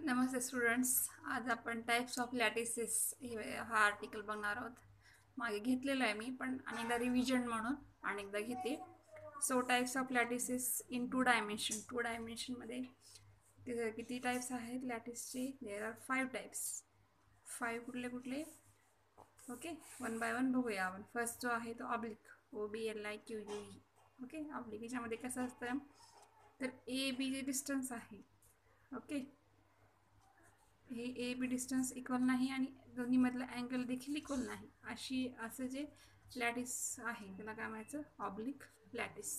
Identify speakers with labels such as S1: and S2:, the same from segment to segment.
S1: नमस्ते students आज आपण types of लॅटिसेस हे हा आर्टिकल बघणार आहोत. मागे घेतलेला आहे मी पण अनेकदा रिव्हिजन म्हणून अनेकदा घेते. So types of lattices in two dimension two डायमेन्शनमध्ये किती टाईप्स आहेत? लॅटिसचे there are five types five कुठले कुठले? ओके वन बाय वन बघूया आपण. फर्स्ट जो आहे तो oblique O B L I Q U E okay oblique याच्यामध्ये कसं असतं? तर ए बी जे डिस्टन्स आहे. ओके हे ए बी डिस्टन्स इक्वल नाही आणि दोन्हीमधलं अँगल देखील इक्वल नाही. अशी असं जे लॅटिस आहे त्याला काय म्हणायचं? Oblique lattice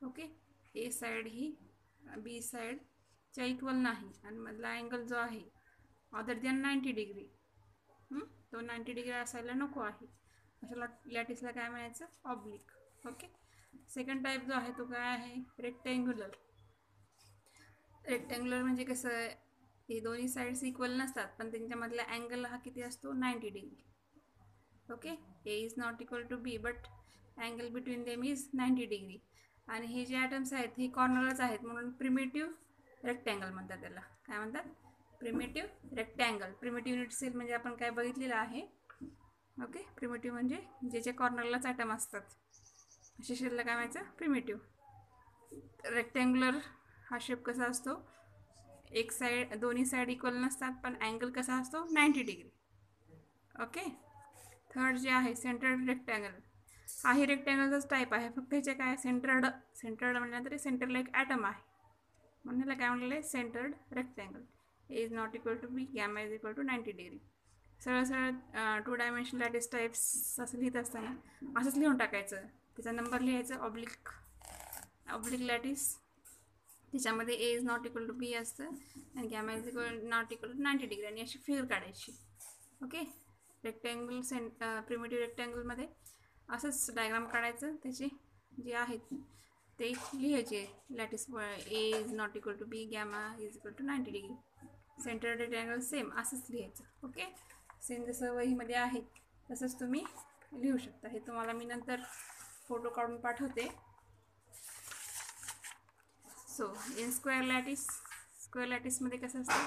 S1: okay A side he B साईडच्या इक्वल नाही. आणि मधला अँगल जो आहे अदर दॅन नाईंटी डिग्री तो नाईंटी डिग्री असायला नको आहे. अशाला लॅटिसला काय म्हणायचं? ऑब्लिक ओके सेकंड टाईप जो आहे तो काय आहे? रेक्टँग्युलर रेक्टँग्युलर म्हणजे कसं? हे दोन्ही साईड्स इक्वल नसतात. पण त्यांच्यामधला अँगल हा किती असतो? Ninety degree okay A is not equal to B but angle between them is ninety degree आणि हे जे ॲटम्स आहेत हे कॉर्नरच आहेत. म्हणून प्रिमेटिव्ह रेक्टँगल म्हणतात त्याला. काय म्हणतात? Primitive rectangle primitive unit cell म्हणजे आपण काय बघितलेलं आहे? ओके प्रिमेटिव्ह म्हणजे ज्याच्या कॉर्नरलाच ॲटम असतात. अशा शेलला काय म्हणायचं? प्रिमेटिव्ह रेक्टँग्युलर हा शेप कसा असतो? एक साईड दोन्ही साईड इक्वल नसतात पण अँगल कसा असतो? नाईंटी डिग्री ओके थर्ड जे आहे सेंटर्ड रेक्टँगल हाही रेक्टँगलचाच टाईप आहे. फक्त ह्याचे काय? सेंटर्ड सेंटर्ड तरी सेंटरला एक ॲटम आहे. म्हणून ह्याला काय म्हणलेलं आहे? Centred rectangle A is not equal to B gamma is equal to ninety degree सरळ सरळ टू डायमेन्शनल लॅटिस टाईप्स असं लिहित असताना असंच लिहून टाकायचं. त्याचा नंबर लिहायचं ऑब्लिक ऑब्लिक लॅटिस त्याच्यामध्ये A is not equal to B असतं आणि gamma is equal not equal to ninety degree आणि अशी फिगर काढायची. ओके रेक्टँगल सेंट प्रिमेटिव्ह रेक्टँगलमध्ये असंच डायग्राम काढायचं. त्याचे जे आहेत ते लिहायचे lattice A is not equal to B gamma is equal to ninety degree centre rectangle same असंच लिहायचं. ओके सेम जसं वहीमध्ये आहे तसंच तुम्ही लिहू शकता. हे तुम्हाला मी नंतर फोटो काढून पाठवते. So in square lattice square लॅटिसमध्ये कसं असतं?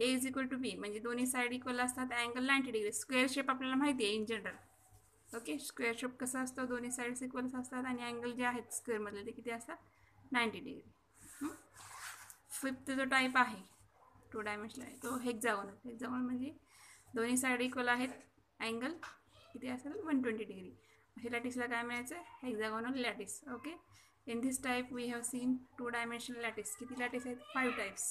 S1: A is equal to B म्हणजे दोन्ही साईड इक्वल असतात angle ninety degree square shape आपल्याला माहिती आहे in general okay square shape कसा असतो? दोन्ही साईड्स इक्वल्स असतात आणि अँगल जे आहेत स्क्वेअरमधले ते किती असतात? नाईंटी डिग्री फिफ्थ जो टाईप आहे टू डायमेन्शनल आहे तो हेक्झागोनल हेक्झागोनल म्हणजे दोन्ही साईड इक्वल आहेत अँगल किती असेल? वन ट्वेंटी डिग्री अशा लॅटिसला काय मिळायचं hexagonal lattice okay in this type we have seen two dimensional lattice किती लॅटिस आहेत? फाईव्ह टाईप्स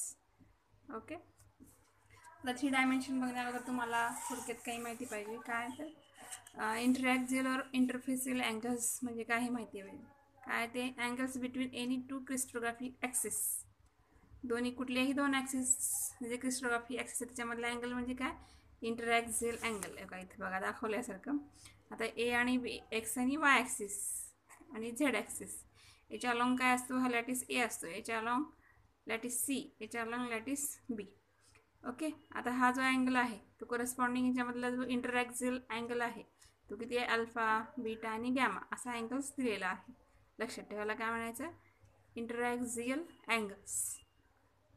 S1: ओके आता थ्री डायमेन्शन बघण्याअगोदर तुम्हाला थोडक्यात काही माहिती पाहिजे. काय तर इंटरॅक्झिल और इंटरफेसियल अँगल्स म्हणजे काय हे माहिती हवे काय ते? Angles between any two crystallography axis दोन्ही कुठलेही दोन ॲक्सेस म्हणजे क्रिस्टोग्राफी ॲक्सेस त्याच्यामधला अँगल म्हणजे काय? इंटरॅक्झिल अँगल आहे का इथे बघा दाखवल्यासारखं. आता ए आणि बी एक्स आणि वाय ॲक्सिस आणि झेड ॲक्सिस याच्या अलॉंग काय असतो हा लॅटिस ए असतो. याच्या अलॉंग लॅटिस सी याच्या अलॉंग लॅटिस बी ओके आता हा जो अँगल आहे तो करस्पॉन्डिंग याच्यामधला जो इंटरॅक्झिल अँगल आहे तो किती आहे? अल्फा बीटा आणि गॅमा असा अँगल्स दिलेला आहे. लक्षात ठेवायला काय म्हणायचं? Interaxial angles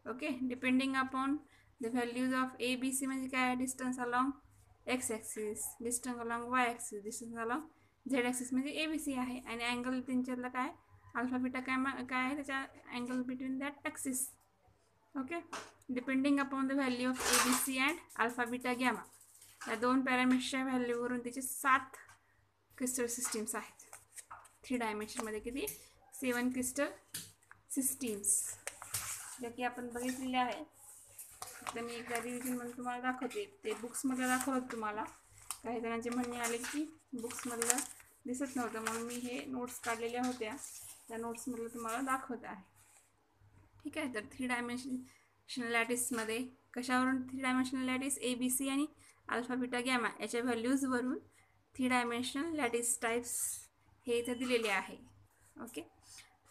S1: okay depending upon the values of A B C म्हणजे काय distance along X axis distance along Y axis distance along Z axis म्हणजे ए बी सी आहे. आणि अँगल त्यांच्यातला काय? अल्फा बीटा काय काय आहे त्याच्या angle between that axis okay depending upon the value of A B C and alpha beta gamma या दोन पॅरामीटर्सच्या व्हॅल्यूवरून त्याचे सात क्रिस्टल सिस्टीम्स आहेत. थ्री डायमेन्शनमध्ये किती? सेवन क्रिस्टल सिस्टीम्स ज्या की आपण बघितलेल्या आहेत. तर मी एकदा रिव्हिजन म्हणून तुम्हाला दाखवते. ते बुक्समध्ये दाखवत तुम्हाला. काही जणांचे म्हणणे आले की बुक्समधलं दिसत नव्हतं. म्हणून मी हे नोट्स काढलेल्या होत्या. त्या नोट्समधलं तुम्हाला दाखवत आहे. ठीक आहे? तर थ्री डायमेन्शन लॅटिसमध्ये कशावरून three dimensional lattice A B C आणि अल्फाबिटा गॅमा याच्या व्हॅल्यूजवरून थ्री डायमेन्शनल लॅटिस टाईप्स हे इथं दिलेले आहे. ओके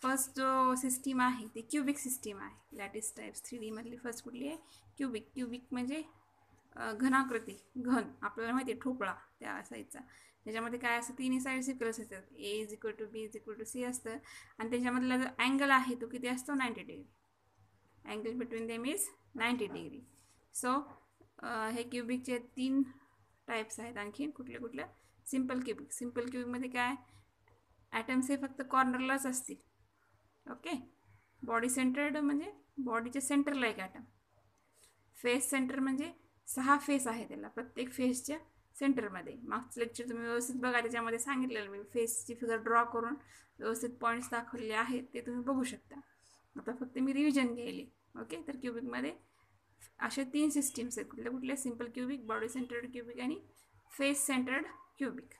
S1: फर्स्ट जो सिस्टीम आहे ती क्युबिक सिस्टीम आहे. लॅटिस टाईप्स थ्री डीमधली फर्स्ट कुठली आहे? क्युबिक क्युबिक म्हणजे घनाकृती घन. आपल्याला माहिती आहे ठोकळा त्या साईजचा त्याच्यामध्ये काय असतं तिन्ही साईड इक्वल्स असतात A is equal to B is equal to C असतं. आणि त्याच्यामधला जो अँगल आहे तो किती असतो? Ninety degree angle between them is ninety degree so हे क्युबिकचे तीन टाईप्स आहेत आणखी कुठले कुठले सिंपल क्युबिक सिंपल क्युबिकमध्ये काय? ॲटम्स हे फक्त कॉर्नरलाच असतील. ओके बॉडी सेंटर्ड म्हणजे बॉडीच्या सेंटरला एक ॲटम फेस सेंटर म्हणजे सहा फेस आहे त्याला प्रत्येक फेसच्या सेंटरमध्ये मागचं लेक्चर तुम्ही व्यवस्थित बघा त्याच्यामध्ये सांगितलेलं मी फेसची फिगर ड्रॉ करून व्यवस्थित पॉईंट्स दाखवलेले आहेत ते तुम्ही बघू शकता. आता फक्त मी रिव्हिजन घ्यायली ओके तर क्युबिकमध्ये अशा तीन सिस्टीम्स आहेत. कुठल्या कुठले simple cubic body centred cubic आणि फेस सेंटर्ड क्युबिक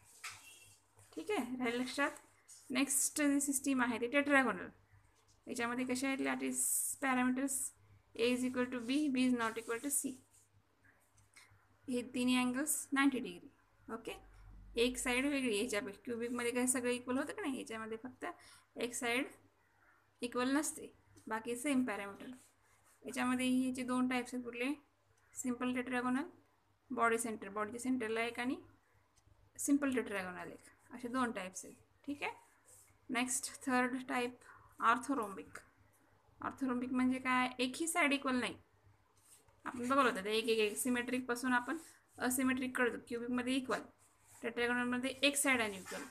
S1: ठीक आहे? राहील लक्षात? नेक्स्ट जी सिस्टीम आहे ते टेट्रॅगोनल याच्यामध्ये कशा आहेत lattice parameters A is equal to B B is not equal to C हे तिन्ही अँगल्स नाईंटी डिग्री ओके एक साईड वेगळी. याच्यापेक्षा क्युबिकमध्ये काय सगळं इक्वल होतं का नाही? याच्यामध्ये फक्त एक साईड इक्वल नसते. बाकी सेम पॅरामीटर याच्यामध्ये ह्याचे दोन टाईप्स आहेत कुठले? सिंपल टेट्रॅगोनल बॉडी सेंटर बॉडीच्या सेंटरला एक आणि सिंपल टेट्रॅगोनल एक. असे दोन टाईप्स आहेत. ठीक आहे? Next third type orthorhombic orthorhombic म्हणजे काय? एकही साईड इक्वल नाही. आपण बघत होतं एक एक एक सिमेट्रिकपासून आपण असिमेट्रिक कळतो क्युबिकमध्ये इक्वल टेट्रागोनलमध्ये एक साईड आणि इक्वल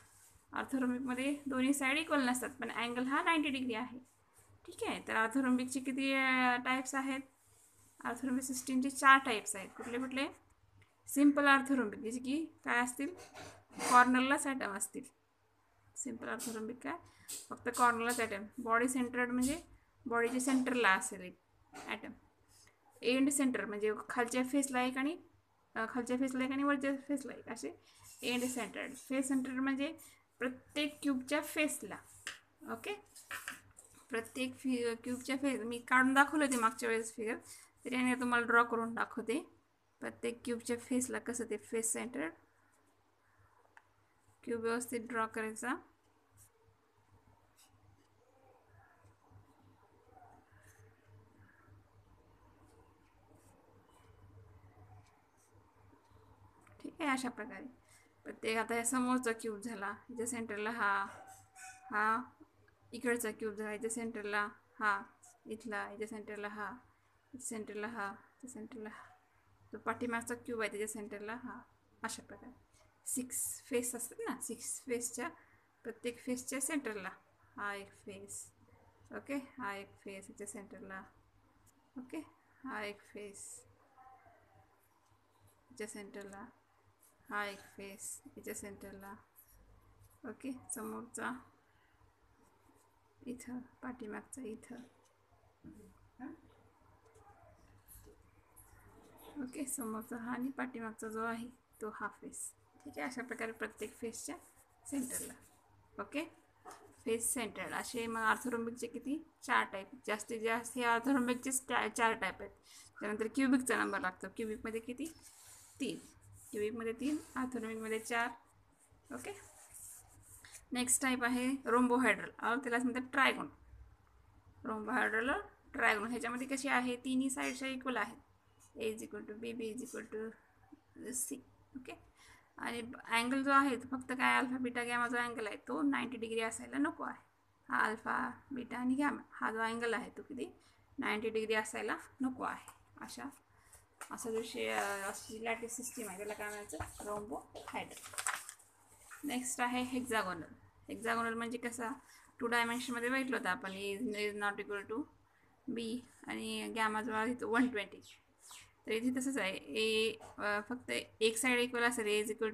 S1: आर्थोरोमिकमध्ये दोन्ही साईड इक्वल नसतात पण अँगल हा नाईंटी डिग्री आहे. ठीक आहे? तर आर्थोरोमिकचे किती टाईप्स आहेत? आर्थोरोमिक सिस्टीमचे चार टाईप्स आहेत. कुठले कुठले? सिंपल आर्थोरोमिक जसे की काय असतील? कॉर्नरलाच ॲटम असतील. सिंपल आर्थोरोमिक काय? फक्त कॉर्नरलाच ॲटम बॉडी सेंटर्ड म्हणजे बॉडीच्या सेंटरला असेल एक ॲटम एंड सेंटर म्हणजे खालच्या फेसला एक आणि खालच्या फेसला एक आणि वरच्या फेसला एक असे एंड सेंटर फेस सेंटर म्हणजे प्रत्येक क्यूबच्या फेसला ओके प्रत्येक फि क्यूबच्या फेस मी काढून दाखवलं होते मागच्या वेळेस फिगर तरी आणि तुम्हाला ड्रॉ करून दाखवते. प्रत्येक क्यूबच्या फेसला कसं ते फेस सेंटर क्यूब व्यवस्थित ड्रॉ करायचा. अशा प्रकारे. प्रत्येक आता या समोरचा क्यूब झाला. याच्या सेंटरला हा हा इकडचा क्यूब झाला. याच्या सेंटरला हा इथला याच्या सेंटरला हा सेंटरला हा त्या सेंटरला हा. जो पाठीमागचा क्यूब आहे त्याच्या सेंटरला हा. अशा प्रकारे. सिक्स फेस असतात ना? सिक्स फेसच्या प्रत्येक फेसच्या सेंटरला हा एक फेस ओके हा एक फेस याच्या सेंटरला ओके हा एक फेस याच्या सेंटरला हा एक फेस याच्या सेंटरला ओके समोरचा इथं पाठीमागचा इथं ओके समोरचा हा आणि पाठीमागचा जो आहे तो हा फेस ठीक आहे अशा प्रकारे प्रत्येक फेसच्या सेंटरला ओके फेस सेंटर असे मग आर्थोरोम्बिकचे किती चार टाईप जास्तीत जास्त हे आर्थोरोम्बिकचे चार टाईप आहेत त्यानंतर क्युबिकचा नंबर लागतो क्युबिकमध्ये किती तीन क्युबिकमध्ये तीन आर्थोनॉमिकमध्ये चार. ओके? नेक्स्ट टाईप आहे रोम्बोहायड्रल त्यालाच म्हणतात ट्रायगोन रोम्बोहायड्रल ट्रायगोन ह्याच्यामध्ये कशी आहे? तिन्ही साईडच्या इक्वल आहेत. A is equal to B B is equal to C okay? आणि अँगल जो आहे तो फक्त काय अल्फा बीटा गॅमा जो अँगल आहे तो नाईंटी डिग्री असायला नको आहे. हा अल्फा बीटा आणि गॅमा हा जो अँगल आहे तो किती? नाईंटी डिग्री असायला नको आहे. अशा असा जो शे अशी लॅटिक सिस्टीम आहे त्याला काय म्हणायचं? रोम्बो हायड्रल नेक्स्ट आहे हेक्झागोनल हेक्झागोनल म्हणजे कसा? टू डायमेन्शनमध्ये बघितलं होतं आपण is is not equal to B आणि गॅमा जो आहे तो वन ट्वेंटी तर इथे तसंच आहे. ए फक्त एक साईड इक्वल असेल ए इज इक्वल